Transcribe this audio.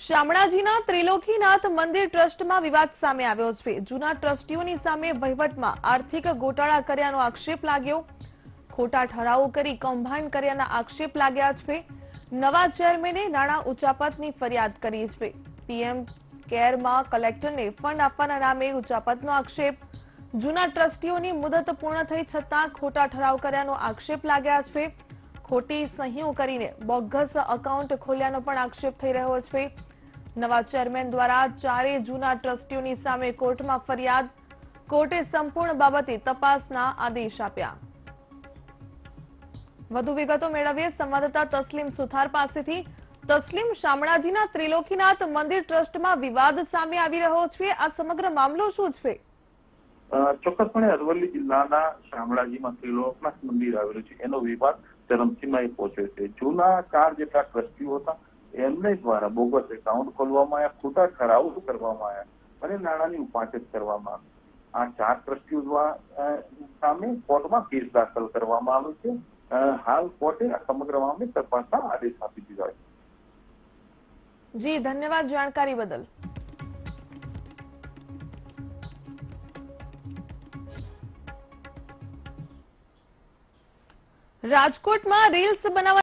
શામળાજીના ત્રિલોકીનાથ મંદિર ટ્રસ્ટમાં વિવાદ સામે આવ્યો છે. જૂના ટ્રસ્ટીઓની સામે વહીવટમાં આર્થિક ગોટાળા કર્યાનો આક્ષેપ લાગ્યો. ખોટા ઠરાવો કરી કૌભાંડ કર્યાના આક્ષેપ લાગ્યા છે. નવા ચેરમેને નાણાં ઉચાપતની ફરિયાદ કરી છે. પીએમ કેરમાં કલેક્ટરને ફંડ આપવાના નામે ઉચાપતનો આક્ષેપ. જૂના ટ્રસ્ટીઓની મુદત પૂર્ણ થઈ છતાં ખોટા ઠરાવ કર્યાનો આક્ષેપ લાગ્યા છે. ખોટી સહીઓ કરીને બોગસ એકાઉન્ટ ખોલ્યાનો પણ આક્ષેપ થઈ રહ્યો છે. નવા ચેરમેન દ્વારા ચારેય જૂના ટ્રસ્ટીઓની સામે કોર્ટમાં ફરિયાદ. કોર્ટે સંપૂર્ણ બાબતે તપાસના આદેશ આપ્યા. વધુ વિગતો મેળવીએ સંવાદદાતા તસ્લીમ સુથાર પાસેથી. તસ્લીમ શામળાજીના ત્રિલોકીનાથ મંદિર ટ્રસ્ટમાં વિવાદ સામે આવી રહ્યો છે. આ સમગ્ર મામલો શું છે? ચોક્કસપણે અરવલ્લી જિલ્લાના શામળાજીમાં ત્રિલોકનાથ મંદિર આવેલું છે. એનો વિવાદ ચરમસીમાએ પહોંચ્યો છે. જૂના ચાર જેટલા ટ્રસ્ટીઓ હતા એમને દ્વારા બોગસ એકાઉન્ટ ખોલવામાં આવ્યા, ખોટા ઠરાવો કરવામાં આવ્યા અને નાણાંની ઉપાચક કરવામાં આ ચાર ટ્રસ્ટીઓ સામે કોર્ટમાં કેસ દાખલ કરવામાં આવ્યો છે. હાલ કોર્ટે આ સમગ્ર મામલે તપાસના આદેશ આપી દીધા છે. જી, ધન્યવાદ જાણકારી બદલ. રાજકોટમાં રીલ્સ બનાવવા